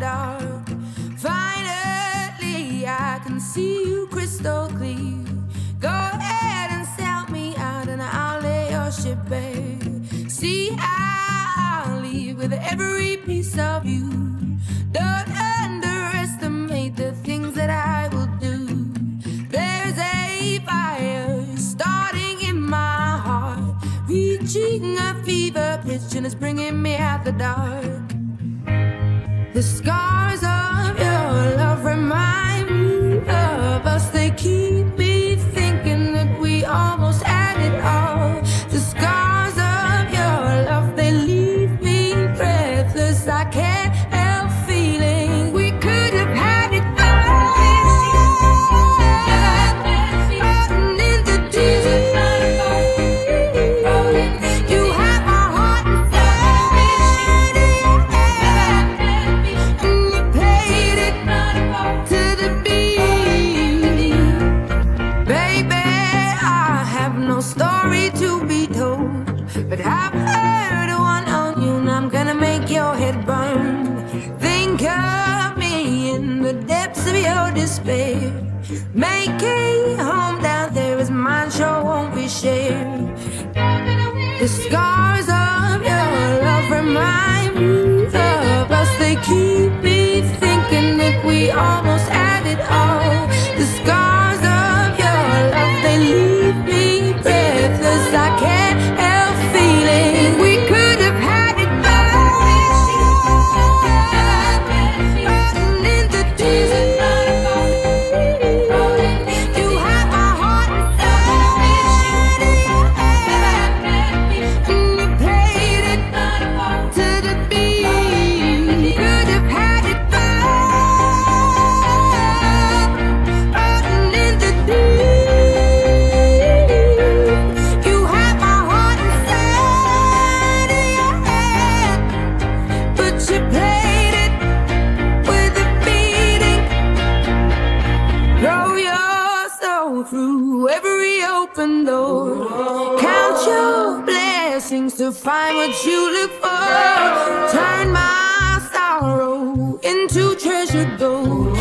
dark. Finally, I can see you crystal clear. Go ahead and sell me out, and I'll lay your ship bare. See, how I'll leave with every piece of you. Don't underestimate the things that I will do. There's a fire starting in my heart, reaching a fever pitch, and it's bringing me out the dark. The scars gonna make your head burn. Think of me in the depths of your despair. Make a home down there is mine sure won't be shared. The scars of your love remind me of us. They keep me thinking that we almost had it all. Open door. Count your blessings to find what you look for. Turn my sorrow into treasure gold.